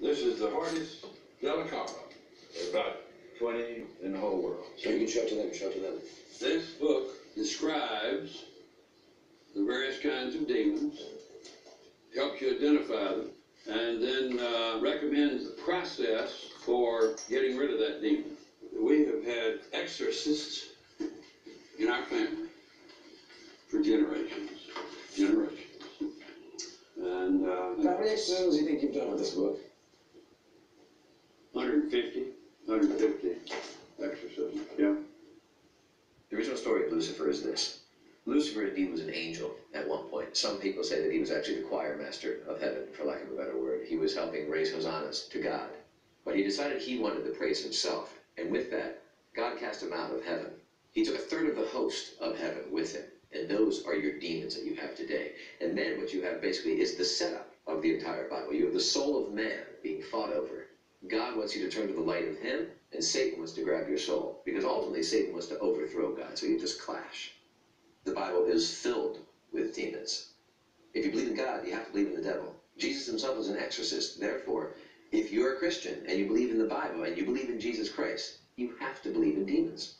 This is the hardest Delacarlo. There's about twenty in the whole world. So you can show it to them, show it to them. This book describes the various kinds of demons, helps you identify them, and then uh, recommends the process for getting rid of that demon. We have had exorcists in our family for generations, generations. And How uh, many exorcisms do you think you've done with this book? 150, 150 exorcisms, yeah. The original story of Lucifer is this. Lucifer indeed was an angel at one point. Some people say that he was actually the choir master of heaven, for lack of a better word. He was helping raise hosannas to God. But he decided he wanted the praise himself. And with that, God cast him out of heaven. He took a third of the host of heaven with him. And those are your demons that you have today. And then what you have basically is the setup of the entire Bible. You have the soul of man being fought over. God wants you to turn to the light of him, and Satan wants to grab your soul. Because ultimately, Satan wants to overthrow God. So you just clash. The Bible is filled with demons. If you believe in God, you have to believe in the devil. Jesus himself was an exorcist. Therefore, if you're a Christian and you believe in the Bible and you believe in Jesus Christ, you have to believe in demons.